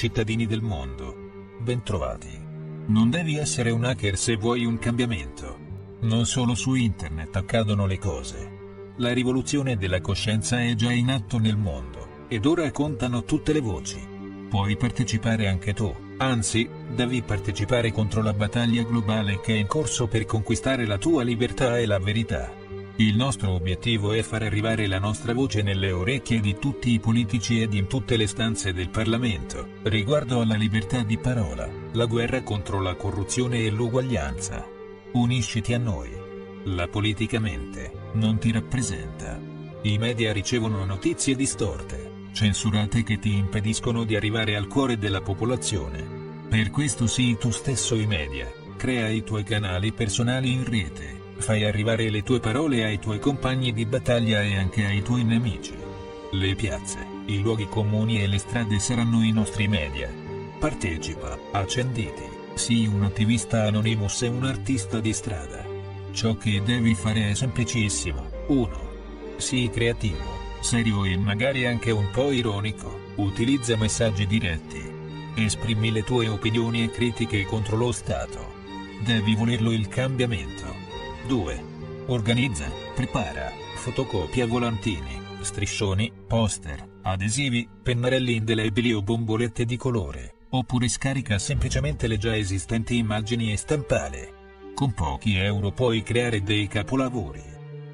cittadini del mondo. Bentrovati. Non devi essere un hacker se vuoi un cambiamento. Non solo su internet accadono le cose. La rivoluzione della coscienza è già in atto nel mondo, ed ora contano tutte le voci. Puoi partecipare anche tu, anzi, devi partecipare contro la battaglia globale che è in corso per conquistare la tua libertà e la verità. Il nostro obiettivo è far arrivare la nostra voce nelle orecchie di tutti i politici ed in tutte le stanze del Parlamento, riguardo alla libertà di parola, la guerra contro la corruzione e l'uguaglianza. Unisciti a noi. La politicamente non ti rappresenta. I media ricevono notizie distorte, censurate che ti impediscono di arrivare al cuore della popolazione. Per questo sii tu stesso i media, crea i tuoi canali personali in rete Fai arrivare le tue parole ai tuoi compagni di battaglia e anche ai tuoi nemici. Le piazze, i luoghi comuni e le strade saranno i nostri media. Partecipa, accenditi, sii un attivista anonymous e un artista di strada. Ciò che devi fare è semplicissimo. 1. Sii creativo, serio e magari anche un po' ironico. Utilizza messaggi diretti. Esprimi le tue opinioni e critiche contro lo Stato. Devi volerlo il cambiamento. 2. Organizza, prepara, fotocopia volantini, striscioni, poster, adesivi, pennarelli indelebili o bombolette di colore, oppure scarica semplicemente le già esistenti immagini e stampale. Con pochi euro puoi creare dei capolavori.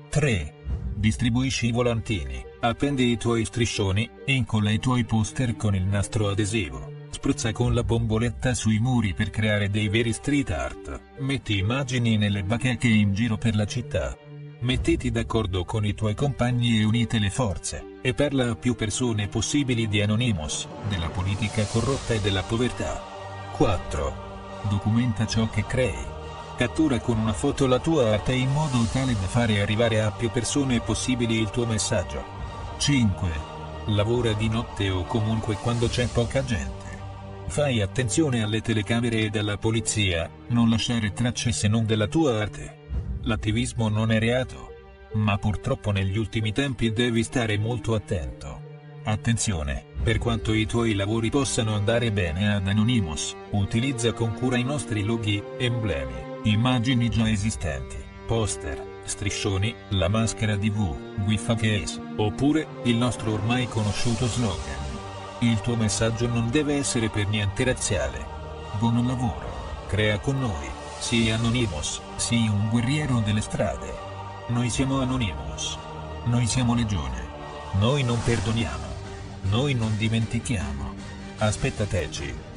3. Distribuisci i volantini, appendi i tuoi striscioni, incolla i tuoi poster con il nastro adesivo spruzza con la bomboletta sui muri per creare dei veri street art. Metti immagini nelle bacheche in giro per la città. Mettiti d'accordo con i tuoi compagni e unite le forze, e parla a più persone possibili di Anonymous, della politica corrotta e della povertà. 4. Documenta ciò che crei. Cattura con una foto la tua arte in modo tale da fare arrivare a più persone possibili il tuo messaggio. 5. Lavora di notte o comunque quando c'è poca gente. Fai attenzione alle telecamere e alla polizia, non lasciare tracce se non della tua arte. L'attivismo non è reato. Ma purtroppo negli ultimi tempi devi stare molto attento. Attenzione, per quanto i tuoi lavori possano andare bene ad Anonymous, utilizza con cura i nostri loghi, emblemi, immagini già esistenti, poster, striscioni, la maschera di V, Wifa Case, oppure il nostro ormai conosciuto slogan. Il tuo messaggio non deve essere per niente razziale. Buon lavoro. Crea con noi. Sii Anonymous, sii un guerriero delle strade. Noi siamo Anonymous. Noi siamo Legione. Noi non perdoniamo. Noi non dimentichiamo. Aspettateci.